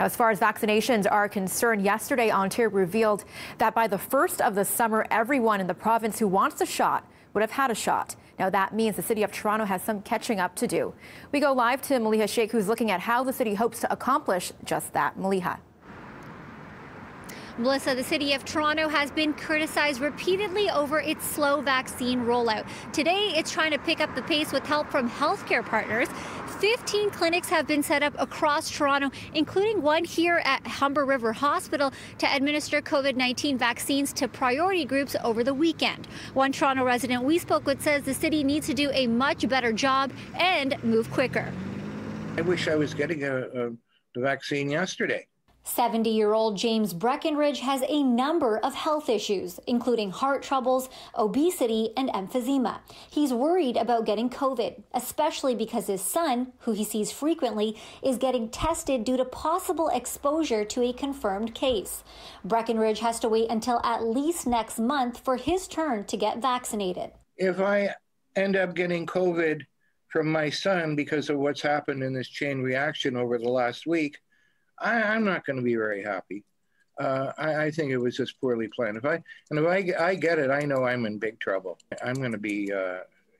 Now, as far as vaccinations are concerned, yesterday Ontario revealed that by the first of the summer, everyone in the province who wants a shot would have had a shot. Now, that means the city of Toronto has some catching up to do. We go live to Maleeha Sheikh, who's looking at how the city hopes to accomplish just that. Maleeha. Melissa, the city of Toronto has been criticized repeatedly over its slow vaccine rollout. Today, it's trying to pick up the pace with help from healthcare partners. 15 clinics have been set up across Toronto, including one here at Humber River Hospital to administer COVID 19 vaccines to priority groups over the weekend. One Toronto resident we spoke with says the city needs to do a much better job and move quicker. I wish I was getting a, a the vaccine yesterday. 70 year old James Breckenridge has a number of health issues, including heart troubles, obesity, and emphysema. He's worried about getting COVID, especially because his son, who he sees frequently, is getting tested due to possible exposure to a confirmed case. Breckenridge has to wait until at least next month for his turn to get vaccinated. If I end up getting COVID from my son because of what's happened in this chain reaction over the last week, I, am not going to be very happy. Uh, I, I, think it was just poorly planned. If I and if I, I get it, I know I'm in big trouble. I'm going to be, uh,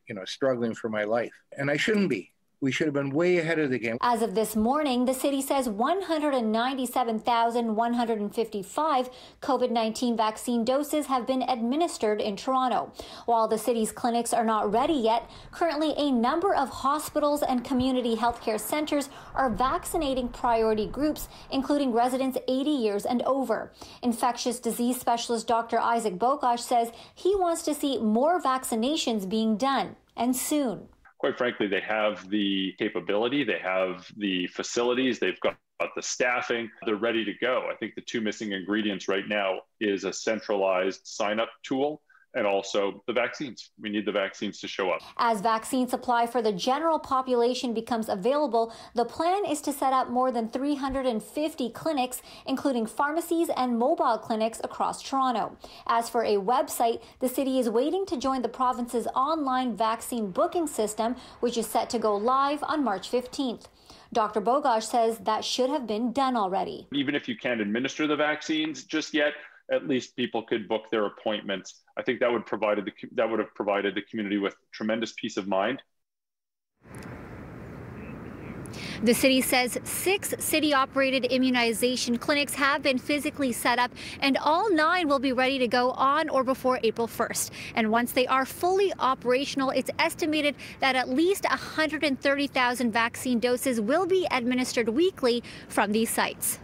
you know, struggling for my life, and I shouldn't be. We should have been way ahead of the game. As of this morning, the city says 197,155 COVID 19 vaccine doses have been administered in Toronto. While the city's clinics are not ready yet, currently a number of hospitals and community healthcare centers are vaccinating priority groups, including residents 80 years and over. Infectious disease specialist Dr. Isaac Bogoch says he wants to see more vaccinations being done, and soon quite frankly, they have the capability, they have the facilities, they've got the staffing, they're ready to go. I think the two missing ingredients right now is a centralized sign up tool and also the vaccines. We need the vaccines to show up. As vaccine supply for the general population becomes available, the plan is to set up more than 350 clinics, including pharmacies and mobile clinics across Toronto. As for a website, the city is waiting to join the province's online vaccine booking system, which is set to go live on March 15th. Dr. Bogoch says that should have been done already. Even if you can't administer the vaccines just yet, at least people could book their appointments. I think that would provided the, that would have provided the community with tremendous peace of mind. The city says six city operated immunization clinics have been physically set up, and all nine will be ready to go on or before April 1st. And once they are fully operational, it's estimated that at least 130,000 vaccine doses will be administered weekly from these sites.